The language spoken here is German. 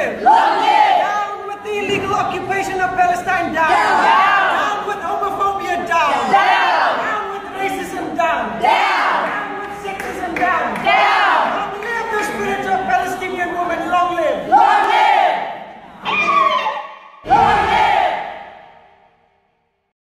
Problem! Problem!